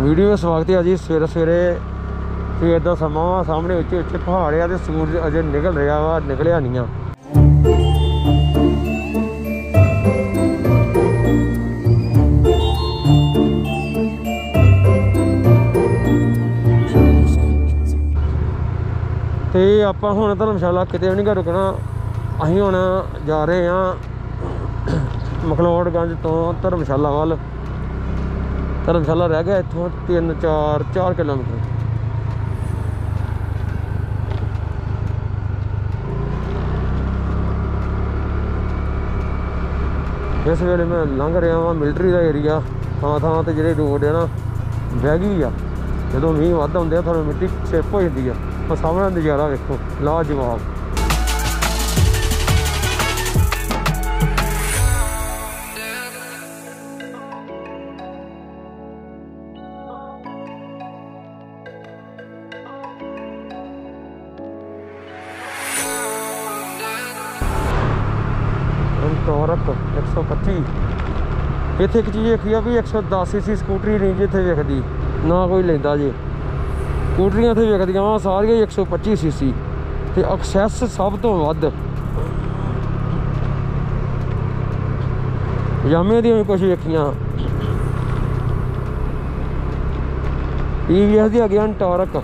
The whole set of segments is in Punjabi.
ਵੀਡੀਓ ਵਿੱਚ ਸਵਾਗਤ ਹੈ ਜੀ, ਸਵੇਰੇ ਸਵੇਰੇ ਸਵੇਰ ਦਾ ਸਮਾਂ ਵਾ, ਸਾਹਮਣੇ ਉੱਚੇ ਉੱਚੇ ਪਹਾੜ ਆ ਤੇ ਸੂਰਜ ਅਜੇ ਨਿਕਲ ਰਿਹਾ ਵਾ, ਨਿਕਲਿਆ ਨਹੀਂ ਆ। ਤੇ ਆਪਾਂ ਹੁਣ ਧਰਮਸ਼ਾਲਾ ਕਿਤੇ ਵੀ ਨਹੀਂ ਰੁਕਣਾ, ਅਸੀਂ ਹੁਣ ਜਾ ਰਹੇ ਹਾਂ ਮਖਲੌੜਗੰਜ ਤੋਂ ਧਰਮਸ਼ਾਲਾ ਵੱਲ। ਧਰਮਸ਼ਾਲਾ ਰਹਿ ਗਿਆ ਇੱਥੋਂ 3 4 4 ਕਿਲੋਮੀਟਰ। ਇਸ ਵੇਲੇ ਮੈਂ ਲੰਘ ਰਿਹਾ ਵਾਂ ਮਿਲਟਰੀ ਦਾ ਏਰੀਆ ਥਾਂ ਥਾਂ ਤੇ ਜਿਹੜੇ ਰੋਡ ਆ ਨਾ ਵਹਿ ਗਈ ਆ। ਜਦੋਂ ਮੀਂਹ ਵੱਧ ਹੁੰਦੇ ਆ ਤੁਹਾਨੂੰ ਮਿੱਟੀ ਛਿਪ ਹੋ ਜਾਂਦੀ ਆ। ਉਹ ਸਾਹਮਣੇ ਨਜ਼ਾਰਾ ਵੇਖੋ, ਲਾਜਵਾਬ। 125 ਇੱਥੇ ਇੱਕ ਚੀਜ਼ ਦੇਖੀ ਆ ਵੀ 110 ਸੀਸੀ ਸਕੂਟਰੀ ਨਹੀਂ ਜਿੱਥੇ ਵੇਖਦੀ, ਨਾ ਕੋਈ ਲੈਂਦਾ ਜੇ। ਸਕੂਟਰੀਆਂ ਇੱਥੇ ਵੇਖਦੀਆਂ ਵਾ, ਸਾਰੀਆਂ ਹੀ 125 ਸੀਸੀ ਤੇ ਐਕਸੈਸ ਸਭ ਤੋਂ ਵੱਧ। ਯਾਮੇ ਦੀਆਂ ਵੀ ਕੁਝ ਵੇਖੀਆਂ। ਟੀਵੀਐਸ ਦੀ ਅਗਿਆਨ ਟਾਰਕ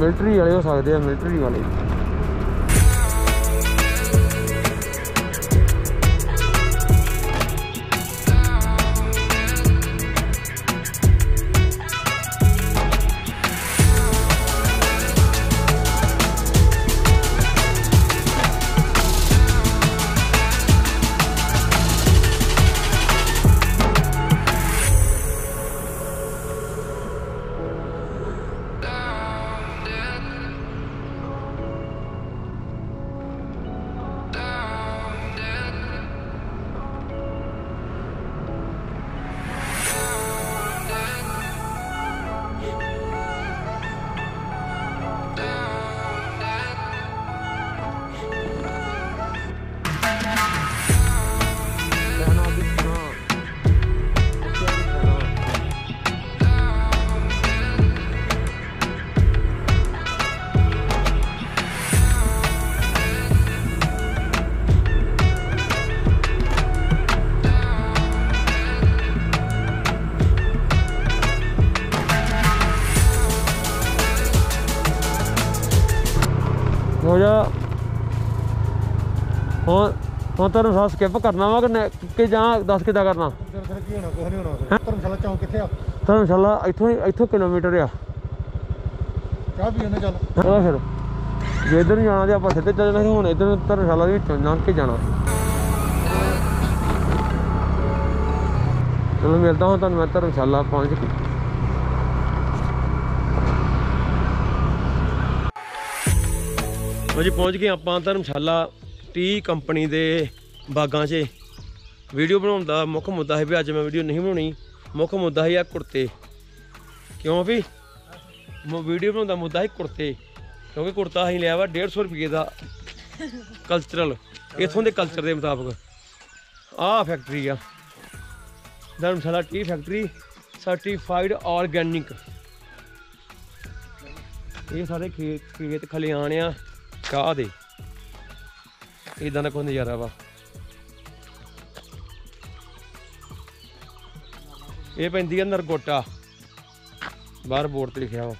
ਮਿਲਟਰੀ ਵਾਲੇ ਹੋ ਸਕਦੇ ਆ ਮਿਲਟਰੀ ਵਾਲੇ। ਹੁਣ ਤੈਨੂੰ ਸਾਹ ਸਕਿਪ ਕਰਨਾ ਵਾ ਕਿ ਜਾਂ ਦੱਸ ਕਿੱਦਾਂ ਕਰਨਾ? ਫਿਰ ਫਿਰ ਕੀ ਹੋਣਾ ਕੁਝ ਨਹੀਂ ਹੋਣਾ ਧਰਮਸ਼ਾਲਾ ਚੌਂਕ ਕਿੱਥੇ ਆ? ਧਰਮਸ਼ਾਲਾ ਇੱਥੋਂ ਇੱਥੋਂ ਕਿਲੋਮੀਟਰ ਆ। ਚਾਹ ਪੀ ਉਹਨੇ ਚੱਲ। ਉਹਦਾ ਫਿਰ ਜੇ ਇੱਧਰ ਜਾਣਾ ਤੇ ਆਪਾਂ ਸਿੱਧੇ ਚੱਲ ਜਾਣਾ ਹੁਣ ਇੱਧਰ ਧਰਮਸ਼ਾਲਾ ਦੇ ਵਿੱਚੋਂ ਲੰਘ ਕੇ ਜਾਣਾ। ਚਲੋ ਮਿਲਦਾ ਹਾਂ ਤੁਹਾਨੂੰ ਮੈਂ ਧਰਮਸ਼ਾਲਾ ਪਹੁੰਚ ਕੇ। ਹਾਂਜੀ ਪਹੁੰਚ ਗਏ ਆਪਾਂ ਧਰਮਸ਼ਾਲਾ। ਟੀ ਕੰਪਨੀ ਦੇ ਬਾਗਾਂ 'ਚ ਵੀਡੀਓ ਬਣਾਉਣ ਦਾ ਮੁੱਖ ਮੁੱਦਾ ਹੈ ਵੀ ਅੱਜ ਮੈਂ ਵੀਡੀਓ ਨਹੀਂ ਬਣਾਉਣੀ। ਮੁੱਖ ਮੁੱਦਾ ਹੈ ਆ ਕੁੜਤੇ। ਕਿਉਂ ਵੀ? ਵੀਡੀਓ ਬਣਾਉਣ ਦਾ ਮੁੱਦਾ ਹੈ ਕੁੜਤੇ। ਕਿਉਂਕਿ ਕੁੜਤਾ ਅਸੀਂ ਲਿਆ ਵਾ 150 ਰੁਪਏ ਦਾ ਕਲਚਰਲ ਇਥੋਂ ਦੇ ਕਲਚਰ ਦੇ ਮੁਤਾਬਕ। ਆਹ ਫੈਕਟਰੀ ਆ। Dharamshala tea factory certified organic ਇਹ ਸਾਰੇ ਖੇਤ ਖੇਤ ਖਲਿਆਣ ਆ। ਚਾਹ ਦੇ। ਇਦਾਂ ਦਾ ਕੋਈ ਨਜ਼ਾਰਾ ਵਾ। ਇਹ ਪੈਂਦੀ ਹੈ ਨਰਗੋਟਾ। ਬਾਹਰ ਬੋਰਡ ਤੇ ਲਿਖਿਆ ਵਾ।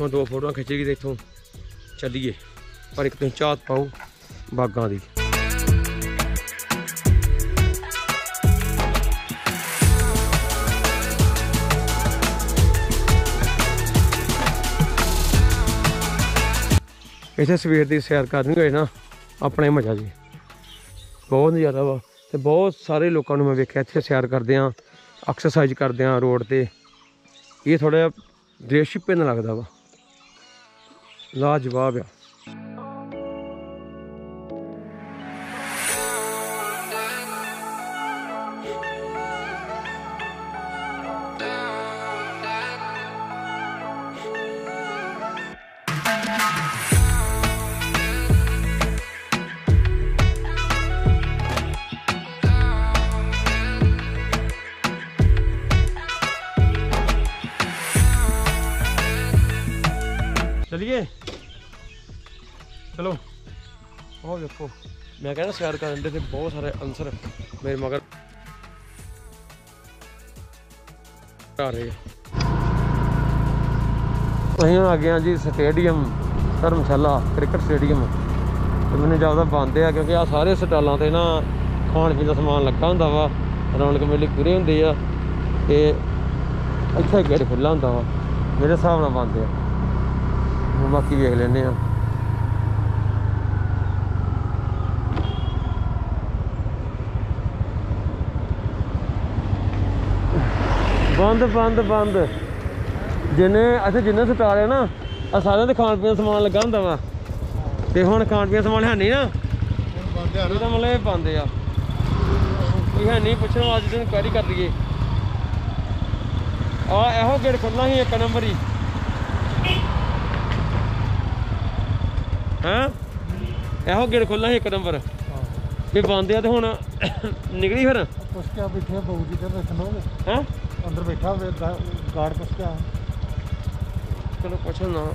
ਹੁਣ ਦੋ ਫੋਟੋਆਂ ਖਿੱਚੇਗੀ ਤੇ ਇੱਥੋਂ। ਚੱਲੀਏ। ਪਰ ਇੱਕ ਤੁਸੀਂ ਝਾਤ ਪਾਓ ਬਾਗਾਂ ਦੀ। ਇੱਥੇ ਸਵੇਰ ਦੀ ਸੈਰ ਕਰਨੀ ਹੋਏ ਨਾ, ਆਪਣੇ ਮਜ਼ਾ ਜੀ। ਬਹੁਤ ਨਜ਼ਾਰਾ ਵਾ ਤੇ ਬਹੁਤ ਸਾਰੇ ਲੋਕਾਂ ਨੂੰ ਮੈਂ ਵੇਖਿਆ, ਇੱਥੇ ਸੈਰ ਕਰਦੇ ਆ ਐਕਸਰਸਾਈਜ਼ ਕਰਦੇ ਆ ਰੋਡ ਤੇ। ਇਹ ਥੋੜਾ ਜਿਹਾ ਦੇਸ਼ੀ ਭਿੰਨ ਲੱਗਦਾ ਵਾ। ਲਾਜਵਾਬ ਆ। ਮੈਂ ਕਹਿੰਦਾ ਸੈਰ ਕਰਨ ਦੇ ਤੇ ਬਹੁਤ ਸਾਰੇ ਅਨਸਰ ਮੇਰੇ ਮਗਰ ਆ ਰਹੇ ਆ। ਅਸੀਂ ਆ ਗਏ ਹਾਂ ਜੀ ਸਟੇਡੀਅਮ, ਧਰਮਸ਼ਾਲਾ, ਕ੍ਰਿਕਟ ਸਟੇਡੀਅਮ। ਤੇ ਮੈਨੂੰ ਜ਼ਿਆਦਾ ਬੰਦ ਆ ਕਿਉਂਕਿ ਆ ਸਾਰੇ ਸਟਾਲਾਂ ਤੇ ਨਾ ਖਾਣ ਪੀਣ ਦਾ ਸਮਾਨ ਲੱਗਾ ਹੁੰਦਾ ਵਾ, ਰੌਣਕ ਮੇਲੇ ਪੂਰੇ ਹੁੰਦੇ ਆ ਤੇ ਇੱਥੇ ਗੇਟ ਖੁੱਲਾ ਹੁੰਦਾ ਵਾ, ਮੇਰੇ ਹਿਸਾਬ ਨਾਲ ਬੰਦ ਆ। ਬਾਕੀ ਵੇਖ ਲੈਨੇ ਆ ਬੰਦ ਬੰਦ ਬੰਦ। ਜਿੰਨੇ ਇੱਥੇ ਜਿੰਨੇ ਸਟਾਲ ਆ ਨਾ ਆ ਸਾਰਿਆਂ ਦੇ ਖਾਣ ਪੀਣ ਦਾ ਸਮਾਨ ਲੱਗਾ ਹੁੰਦਾ ਵਾ। ਤੇ ਹੁਣ ਖਾਣ ਪੀਣ ਸਮਾਨ ਹੈ ਨਹੀਂ ਨਾ। ਇਹਦਾ ਮਤਲਬ ਇਹ ਬੰਦ ਆ। ਕੋਈ ਹੈ ਨਹੀਂ ਪੁੱਛਣਾ ਅੱਜ ਦਿਨ ਕੁਐਰੀ ਕਰ ਲਈਏ। ਆ ਇਹੋ ਗੇੜ ਖੁੱਲਣਾ ਸੀ ਇੱਕ ਨੰਬਰ ਹੀ। ਹਾਂ? ਇਹੋ ਗੇੜ ਖੁੱਲਣਾ ਸੀ ਇੱਕ ਨੰਬਰ। ਵੀ ਬੰਦ ਆ ਤੇ ਹੁਣ ਨਿਕਲੀ ਫਿਰ। ਪੁੱਛ ਕੇ ਆ ਬੈਠੇ ਤੇ ਵੇਖਣ ਲੋਗੇ ਹੈਂ? ਅੰਦਰ ਬੈਠਾ ਹੋਵੇ, ਗਾ- ਗਾਰਡ ਪੁੱਛ ਚਲੋ ਪੁੱਛ ਨਾ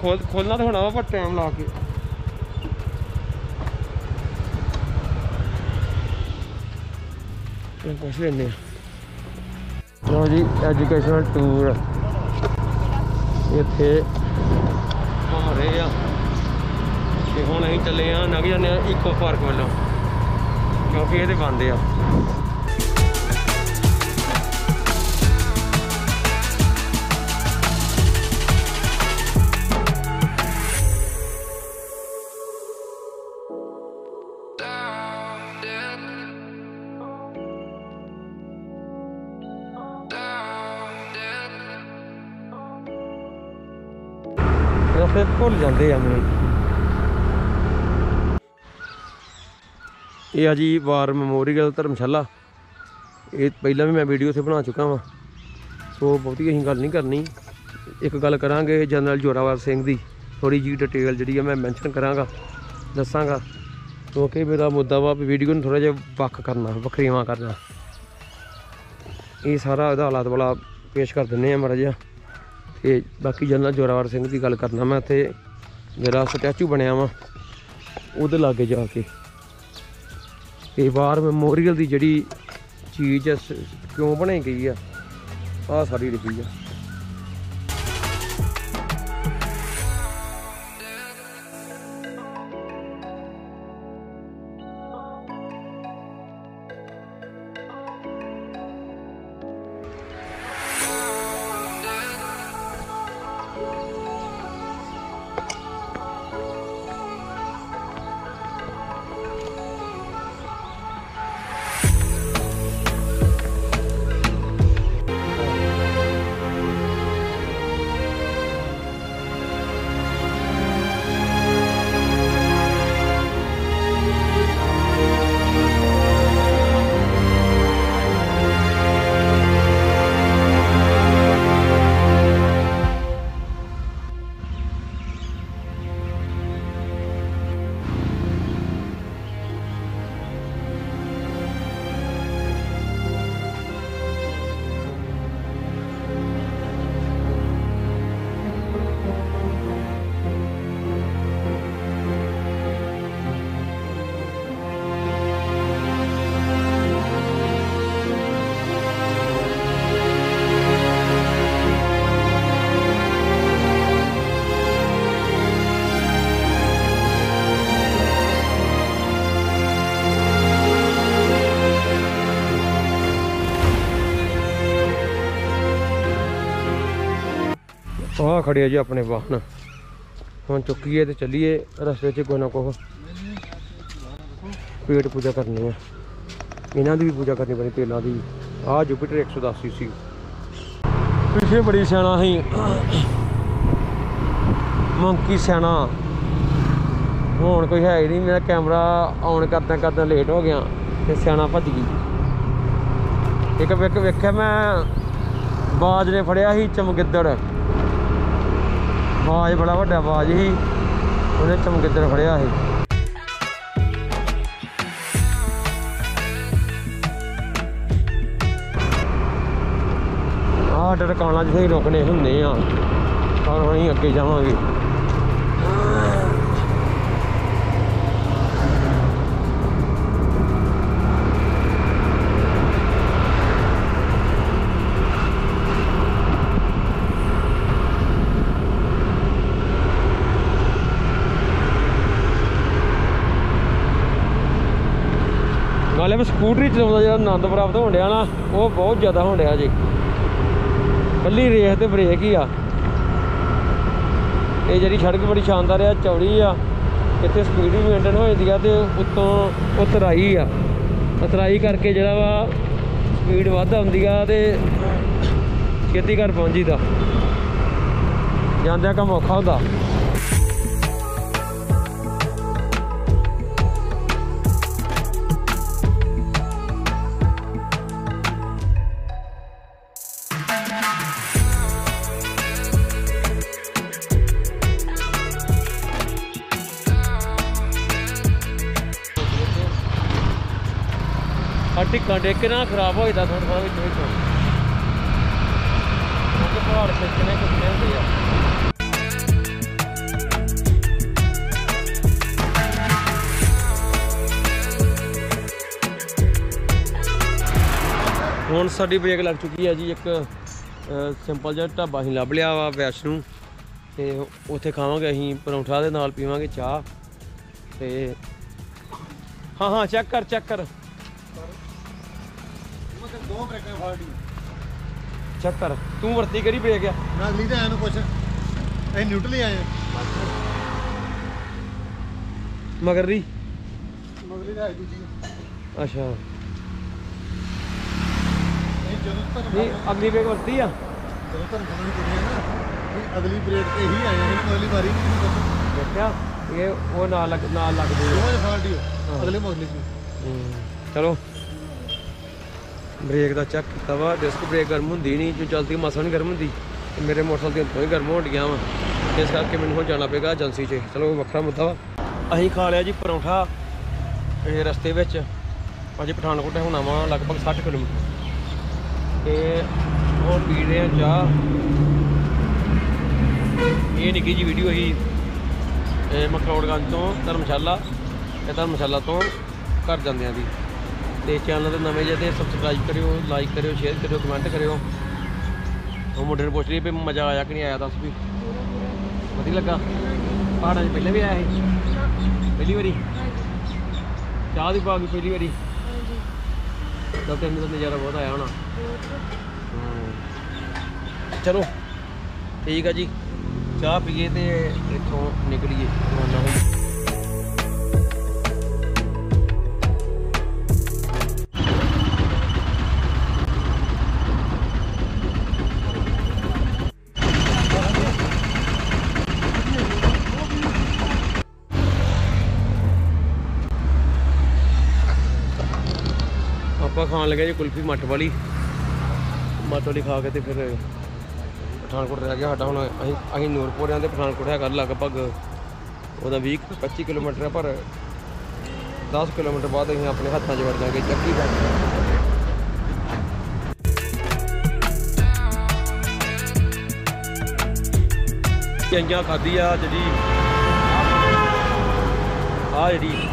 ਖੋਲ ਖੋਲਣਾ ਤਾਂ ਹੋਣਾ ਵਾ, ਪਰ ਟਾਈਮ ਲਾ ਕੇ। ਚਲੋ ਪੁੱਛ ਲੈਂਦੇ ਆ ਲਓ ਜੀ ਐਜੂਕੇਸ਼ਨਲ ਟੂਰ ਇੱਥੇ ਘੁੰਮ ਰਹੇ ਆ। ਤੇ ਹੁਣ ਅਸੀਂ ਚੱਲੇ ਆ ਨਗ ਜਾਂਦੇ ਆ ਇਕੋ ਪਾਰਕ ਵੱਲੋਂ। ਕਿਉਂਕਿ ਇਹਦੇ ਬੰਦ ਆ। ਭੁੱਲ ਜਾਂਦੇ ਆ ਮੈਨੂੰ ਇਹ ਆ ਜੀ ਵਾਰ ਮੈਮੋਰੀਅਲ ਧਰਮਸ਼ਾਲਾ। ਇਹ ਪਹਿਲਾਂ ਵੀ ਮੈਂ ਵੀਡੀਓ ਇੱਥੇ ਬਣਾ ਚੁੱਕਾ ਵਾਂ। ਸੋ ਬਹੁਤੀ ਅਸੀਂ ਗੱਲ ਨਹੀਂ ਕਰਨੀ। ਇੱਕ ਗੱਲ ਕਰਾਂਗੇ ਜਨਰਲ ਜੋਰਾਵਰ ਸਿੰਘ ਦੀ। ਥੋੜੀ ਜੀ ਡਿਟੇਲ ਜਿਹੜੀ ਆ ਮੈਂ ਮੈਂਸ਼ਨ ਕਰਾਂਗਾ, ਦੱਸਾਂਗਾ। ਕਿਉਂਕਿ ਮੇਰਾ ਮੁੱਦਾ ਵਾ ਵੀਡੀਓ ਨੂੰ ਥੋੜਾ ਜਿਹਾ ਵੱਖ ਕਰਨਾ, ਵੱਖਰੀਆਂ ਕਰਨਾ। ਇਹ ਸਾਰਾ ਇਹਦਾ ਹਾਲਾਤ ਵਾਲਾ ਪੇਸ਼ ਕਰ ਦਿੰਨੇ ਆ ਮਾੜਾ ਜਿਹਾ। ਤੇ ਬਾਕੀ ਜਨਰਲ ਜੋਰਾਵਰ ਸਿੰਘ ਦੀ ਗੱਲ ਕਰਨਾ ਮੈਂ ਇੱਥੇ ਮੇਰਾ ਸਟੈਚੂ ਬਣਿਆ ਵਾ ਉਹਦੇ ਲਾਗੇ ਜਾ ਕੇ। ਤੇ ਵਾਰ ਮੈਮੋਰੀਅਲ ਦੀ ਜਿਹੜੀ ਚੀਜ਼ ਆ, ਸ- ਕਿਉਂ ਬਣਾਈ ਗਈ ਆ ਆਹ ਸਾਰੀ ਲਿਖੀ ਆ। ਆਹ ਖੜੇ ਆ ਜੀ ਆਪਣੇ ਵਾਹਨ। ਹੁਣ ਚੁੱਕੀਏ ਤੇ ਚੱਲੀਏ, ਰਸਤੇ 'ਚ ਕੋਈ ਨਾ ਕੋਈ ਪੇਟ ਪੂਜਾ ਕਰਨੀ ਆ। ਇਹਨਾਂ ਦੀ ਵੀ ਪੂਜਾ ਕਰਨੀ ਪੈਣੀ, ਤੇਲਾਂ ਦੀ। ਆਹ ਜੁਪੀਟਰ 110 ਸੀ ਪਿੱਛੇ ਬੜੀ ਸਿਆਣਾ ਸੀ। ਮੰਕੀ ਸਿਆਣਾ। ਹੁਣ ਕੋਈ ਹੈ ਹੀ ਨਹੀਂ, ਮੇਰਾ ਕੈਮਰਾ ਆਨ ਕਰਦਾ ਕਰਦਾ ਲੇਟ ਹੋ ਗਿਆ ਤੇ ਸਿਆਣਾ ਭੱਜ ਗਈ। ਇੱਕ ਵੇਖ ਵੇਖਿਆ ਮੈਂ, ਬਾਜ ਨੇ ਫੜਿਆ ਸੀ ਚਮਗਿੱਦੜ। ਬਾਜ ਬੜਾ ਵੱਡਾ ਬਾਜ ਸੀ। ਉਹਨੇ ਚਮਗਿੱਦੜ ਫੜਿਆ ਸੀ ਆਹ ਸਾਡਾ ਟਿਕਾਣਾ ਜਿੱਥੇ ਰੁਕਨੇ ਹੁੰਦੇ ਆ। ਪਰ ਹੁਣ ਅਸੀਂ ਅੱਗੇ ਜਾਵਾਂਗੇ। ਨਾਲੇ ਮੈਂ ਸਕੂਟਰੀ ਚਲਾਉਂਦਾ ਜਿਹੜਾ ਆਨੰਦ ਪ੍ਰਾਪਤ ਹੋਣ ਡਿਆ ਨਾ, ਉਹ ਬਹੁਤ ਜ਼ਿਆਦਾ ਹੋਣ ਡਿਆ ਜੀ। ਕੱਲੀ ਰੇਸ ਤੇ ਬ੍ਰੇਕ ਹੀ ਆ। ਇਹ ਜਿਹੜੀ ਸੜਕ ਬੜੀ ਸ਼ਾਨਦਾਰ ਆ, ਚੌੜੀ ਆ, ਇੱਥੇ ਸਪੀਡ ਵੀ ਮੇਨਟੇਨ ਹੋ ਜਾਂਦੀ ਆ ਤੇ ਉੱਤੋਂ ਉਤਰਾਈ ਆ। ਉਤਰਾਈ ਕਰਕੇ ਜਿਹੜਾ ਵਾ ਸਪੀਡ ਵੱਧ ਆਉਂਦੀ ਆ ਤੇ ਛੇਤੀ ਘਰ ਪਹੁੰਚੀਦਾ ਜਾਂਦਿਆਂ ਕੰਮ ਔਖਾ ਹੁੰਦਾ। ਆ ਟਿੱਕਾਂ ਕੇ ਨਾ ਖਰਾਬ ਹੋ ਜਾਂਦਾ ਥੋੜਾ ਥੋੜਾ ਵਿੱਚ ਵਿੱਚ। ਕਿਉਂਕਿ ਪਹਾੜ ਖਿੱਚਣੇ ਕਿੱਥੇ ਹੁੰਦੇ ਆ। ਹੁਣ ਸਾਡੀ ਬ੍ਰੇਕ ਲੱਗ ਚੁੱਕੀ ਹੈ ਜੀ, ਇੱਕ ਸਿੰਪਲ ਜਿਹਾ ਢਾਬਾ ਅਸੀਂ ਲੱਭ ਲਿਆ ਵਾ ਵੈਸ਼ਨੂੰ। ਤੇ ਉੱਥੇ ਖਾਵਾਂਗੇ ਅਸੀਂ ਪਰੌਂਠਾ ਦੇ ਨਾਲ ਪੀਵਾਂਗੇ ਚਾਹ। ਤੇ ਹਾਂ ਹਾਂ ਚੈੱਕ ਕਰ ਚੈੱਕ ਕਰ। ਦੋ ਬ੍ਰੇਕਾਂ ਫਾਲਟੀ। ਤੂੰ ਵਰਤੀ ਕਰੀ ਬ੍ਰੇਕ ਆ? ਨਾ ਅਗਲੀ ਤੇ ਆਇਆ ਨੂੰ ਪੁੱਛ ਅਸੀਂ ਨਿਊਟਰਲ ਹੀ ਆਏ ਆ। ਮਗਰ ਦੀ ਮਗਲੀ ਦਾ ਹੈ ਦੂਜੀ। ਅੱਛਾ। ਇਹ ਜਦੋਂ ਤੱਕ ਨਹੀਂ ਅਗਲੀ ਬ੍ਰੇਕ ਵਰਤੀ ਆ? ਜਦੋਂ ਤੱਕ ਜਦੋਂ ਕੁੜੀਆਂ ਨਾ ਵੀ ਅਗਲੀ ਬ੍ਰੇਕ ਤੇ ਹੀ ਆਏ ਆ ਅਗਲੀ ਵਾਰੀ ਦੇਖਿਆ? ਇਹ ਉਹ ਨਾਲ ਲੱਗ ਨਾਲ ਲੱਗਦੇ ਫਾਲਟੀ। ਅਗਲੇ ਚਲੋ। ਬ੍ਰੇਕ ਦਾ ਚੈੱਕ ਕੀਤਾ ਵਾ ਡਿਸਕ ਬ੍ਰੇਕ ਗਰਮ ਹੁੰਦੀ ਨਹੀਂ ਜੋ ਚਲਦੀ ਮਸਾਂ ਨਹੀਂ ਗਰਮ ਹੁੰਦੀ, ਤੇ ਮੇਰੇ ਮੋਟਰਸਾਈਕਲ ਦੀਆਂ ਤੋਂ ਹੀ ਗਰਮ ਹੋਣ ਡੀਆਂ ਵਾ। ਇਸ ਕਰਕੇ ਮੈਨੂੰ ਹੁਣ ਜਾਣਾ ਪਏਗਾ ਏਜੰਸੀ 'ਚ। ਚਲੋ ਵੱਖਰਾ ਮੁੱਦਾ ਵਾ। ਅਸੀਂ ਖਾ ਲਿਆ ਜੀ ਪਰੌਂਠਾ, ਇਹ ਰਸਤੇ ਵਿੱਚ। ਅਜੇ ਪਠਾਨਕੋਟ ਹੋਣਾ ਵਾ ਲਗਭਗ 60 ਕਿਲੋਮੀਟਰ। ਤੇ ਹੁਣ ਪੀ ਰਹੇ ਆ ਚਾਹ। ਇਹ ਨਿੱਕੀ ਜੀ ਵੀਡੀਓ ਹੀ ਇਹ ਮਕਰੋੜਗੰਜ ਤੋਂ ਧਰਮਸ਼ਾਲਾ, ਇਹ ਧਰਮਸ਼ਾਲਾ ਤੋਂ ਘਰ ਜਾਂਦਿਆਂ ਦੀ। ਤੇ ਚੈਨਲ ਦੇ ਨਵੇਂ ਜੇ ਤੇ ਸਬਸਕ੍ਰਾਈਬ ਕਰਿਓ ਲਾਈਕ ਕਰਿਓ ਸ਼ੇਅਰ ਕਰਿਓ ਕਮੈਂਟ ਕਰਿਓ। ਉਹ ਮੁੰਡੇ ਨੂੰ ਪੁੱਛ ਰਹੀ ਵੀ ਮਜ਼ਾ ਆਇਆ ਕਿ ਨਹੀਂ ਆਇਆ ਦੱਸ ਵੀ। ਵਧੀਆ ਲੱਗਾ। ਪਹਾੜਾਂ 'ਚ ਪਹਿਲਾਂ ਵੀ ਆਇਆ ਸੀ ਪਹਿਲੀ ਵਾਰੀ? ਚਾਹ ਦੀ ਬਾਗ ਪਹਿਲੀ ਵਾਰੀ? ਤਾਂ ਤੈਨੂੰ ਤਾਂ ਨਜ਼ਾਰਾ ਬਹੁਤ ਆਇਆ ਹੋਣਾ। ਚਲੋ ਠੀਕ ਆ ਜੀ। ਚਾਹ ਪੀਏ ਤੇ ਇੱਥੋਂ ਨਿਕਲੀਏ। ਰਵਾਨਾ ਹੋਈਏ ਖਾਣ ਲੱਗੇ ਜੀ ਕੁਲਫੀ ਮੱਠ ਵਾਲੀ। ਮੱਠ ਵਾਲੀ ਖਾ ਕੇ ਤੇ ਫਿਰ ਪਠਾਨਕੋਟ ਰਹਿ ਗਿਆ ਸਾਡਾ ਹੁਣ। ਅਸੀਂ ਅਸੀਂ ਨੂਰਪੁਰਿਆਂ ਦੇ ਪਠਾਨਕੋਟ ਹੈਗਾ ਲਗਭਗ ਉਹਦਾ 20 25 ਕਿਲੋਮੀਟਰ ਹੈ, ਪਰ 10 ਕਿਲੋਮੀਟਰ ਬਾਅਦ ਅਸੀਂ ਆਪਣੇ ਹੱਥਾਂ 'ਚ ਵੜ ਜਾਵਾਂਗੇ ਚੱਕੀ ਦਾ ਚੰਗੀਆਂ ਖਾਧੀ ਆ ਜਿਹੜੀ ਆ ਜਿਹੜੀ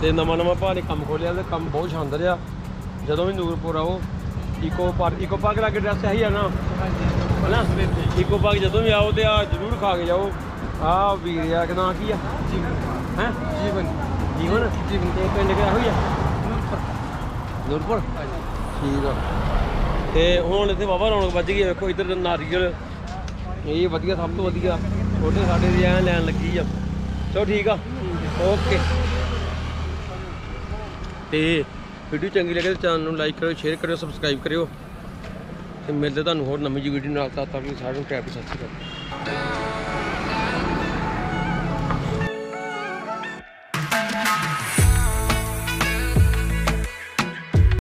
ਤੇ ਨਵਾਂ ਨਵਾਂ ਭਾਅ ਨੇ ਕੰਮ ਖੋਲਿਆ ਤੇ ਕੰਮ ਬਹੁਤ ਸ਼ਾਨਦਾਰ ਆ। ਜਦੋਂ ਵੀ ਨੂਰਪੁਰ ਆਓ ਇਕੋ ਪਾਰਕ ਇਕੋ ਪਾਰਕ ਲਾਗੇ ਡਰੈਸ ਇਹੀ ਆ ਨਾ? ਹਨਾ? ਇਕੋ ਪਾਰਕ ਜਦੋਂ ਵੀ ਆਓ ਤੇ ਆ ਜ਼ਰੂਰ ਖਾ ਕੇ ਜਾਓ। ਆ ਵੀਰ ਆ ਕਿ ਨਾਂ ਕੀ ਆ? ਹੈ? ਜੀਵਨ। ਜੀਵਨ? ਜੀਵਨ। ਤੇ ਪਿੰਡ ਕਿਹੜਾ ਹੋਈ ਆ? ਨੂਰਪੁਰ। ਠੀਕ ਆ। ਤੇ ਹੁਣ ਇੱਥੇ ਬਾਬਾ ਰੌਣਕ ਵੱਜ ਗਈ ਵੇਖੋ ਇੱਧਰ ਨਾਰੀਅਲ। ਇਹ ਵਧੀਆ ਸਭ ਤੋਂ ਵਧੀਆ। ਛੋਟੇ ਸਾਡੇ ਦੀ ਐਂ ਲੈਣ ਲੱਗੀ ਆ। ਚਲੋ ਠੀਕ ਆ। ਓਕੇ। ਤੇ ਵੀਡੀਓ ਚੰਗੀ ਲੱਗੇ ਤਾਂ ਚੈਨਲ ਨੂੰ ਲਾਈਕ ਕਰਿਓ ਸ਼ੇਅਰ ਕਰਿਓ ਸਬਸਕ੍ਰਾਈਬ ਕਰਿਓ। ਤੇ ਮਿਲਦੇ ਤੁਹਾਨੂੰ ਹੋਰ ਨਵੀਂ ਜੀ ਵੀਡੀਓ ਨਾਲ, ਤਦ ਤੱਕ ਸਾਰਿਆਂ ਨੂੰ ਟੈਪ ਸਤਿ ਸ਼੍ਰੀ ਅਕਾਲ।